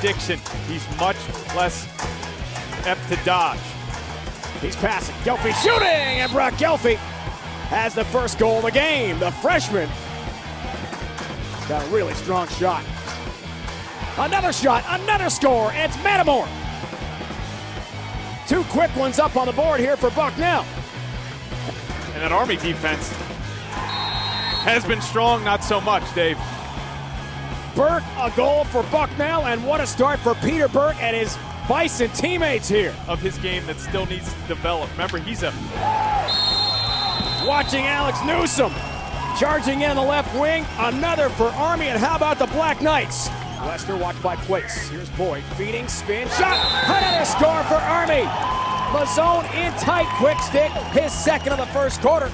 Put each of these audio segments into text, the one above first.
Dickson. He's much less apt to dodge. He's passing. Gelfie shooting, and Brock Gelfie has the first goal of the game. The freshman got a really strong shot. Another shot, another score. It's Matamore. Two quick ones up on the board here for Bucknell. And that Army defense has been strong, not so much, Dave. Burke, a goal for Bucknell, and what a start for Peter Burke and his Bison teammates here. Of his game that still needs to develop. Remember, he's a. Watching Alex Newsom charging in the left wing. Another for Army, and how about the Black Knights? Lester watched by Place. Here's Boyd feeding, spin, shot. Another score for Army. Mazzone in tight, quick stick, his second of the first quarter.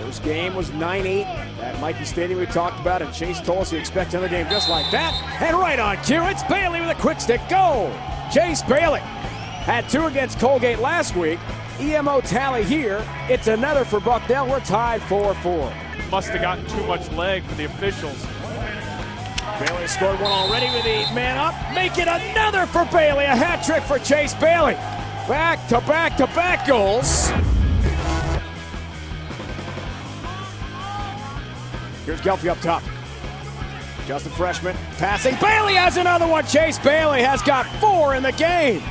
First game was 9-8 at Michie Stadium we talked about, and Chase told us he expects another game just like that. And right on cue, it's Bailey with a quick stick goal. Chase Bailey had two against Colgate last week. EMO tally here. It's another for Bucknell. We're tied 4-4. Must have gotten too much leg for the officials. Bailey scored one already with the man up. Make it another for Bailey. A hat trick for Chase Bailey. Back to back to back goals. Here's Gelfie up top. Justin Freshman passing. Bailey has another one. Chase Bailey has got four in the game.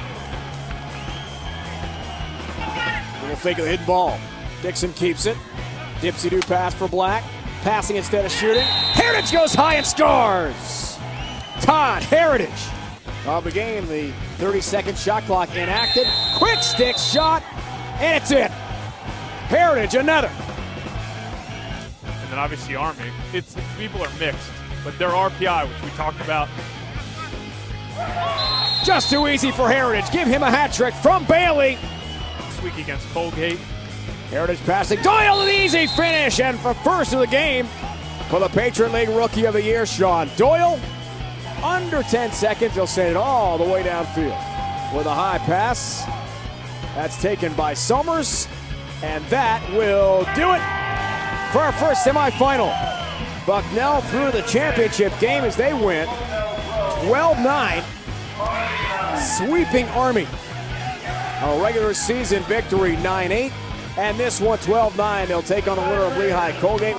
Little fake of the hidden ball. Dickson keeps it. Dipsy do pass for Black. Passing instead of shooting. Heritage goes high and scores. Todd Heritage of the game. The 30 second shot clock enacted. Quick stick shot, and it's it. Heritage another. Then obviously Army. It's people are mixed, but their RPI, which we talked about, Just too easy for Heritage. Give him a hat trick from Bailey. this week against Colgate. Heritage passing. Doyle an easy finish. And for first of the game for the Patriot League Rookie of the Year, Sean Doyle. Under 10 seconds, he'll send it all the way downfield with a high pass. That's taken by Summers. And that will do it for our first semifinal. Bucknell through the championship game as they win 12 9, sweeping Army. A regular season victory 9 8. And this one 12 9. They'll take on the winner of Lehigh Colgate.